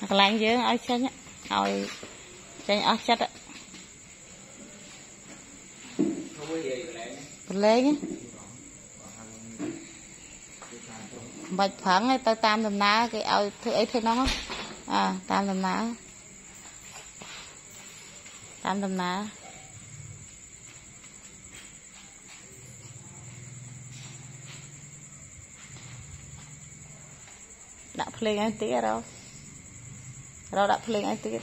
កន្លែងយើងឲ្យចេញឲ្យចេញអស់ចិត្តប្រឡែងបាច់ប្រឹងឲ្យទៅតាមដំណើរគេឲ្យធ្វើអីធ្វើហ្នឹងអាតាមដំណើរតាមដំណើរដាក់ភ្លេងឲ្យទៀតរ เราดับเพลงไอ้ตื้อ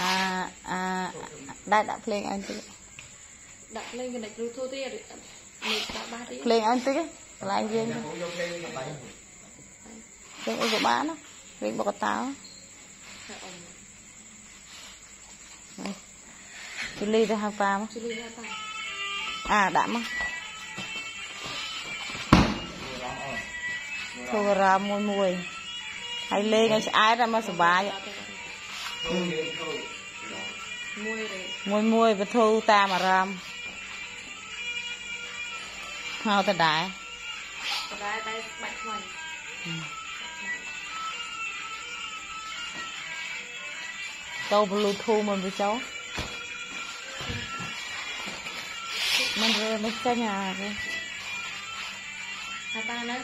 อ่าอ่าได้ดับเพลงไอ้ตื้อดับเพลงกันในรูทูตี้หรือเพลงไอ้ตื้ออะไรเงี้ยเพลงอุบบ้านนะเพลงบอกตาจุลีจะหาปลามั้งจุลีหาปลาอ่าดับมั้ง thua ra môi mùi ហើយលេងឲ្យស្អាតឲ្យមកសុបាយ មួយរេ មួយមួយបធូរតាមអារម្មណ៍ហៅទៅដែរ ក៏ដែរតែបាច់ខ្លាញ់ ចូល Bluetooth មិនវាចូលមិនរើមិនចេញអាគេ ថាតានៅ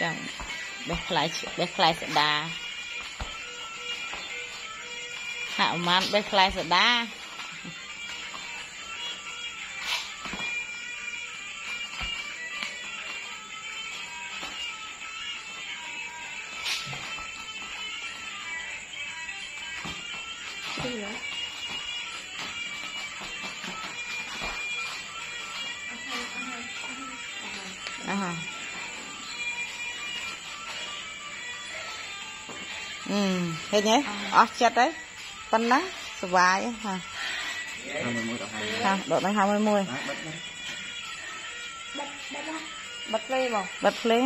ចឹងបេះផ្លែឈើបេះផ្លែសដាហាក់ប្រហែលបេះផ្លែសដាអស់ ហើយអឺឃើញទេអស់ចិត្តហើយប៉ុណ្ណាសុបាយហ่าហាដកដង្ហើមមួយមួយបិទបិទបិទលេងបងបិទភ្លេង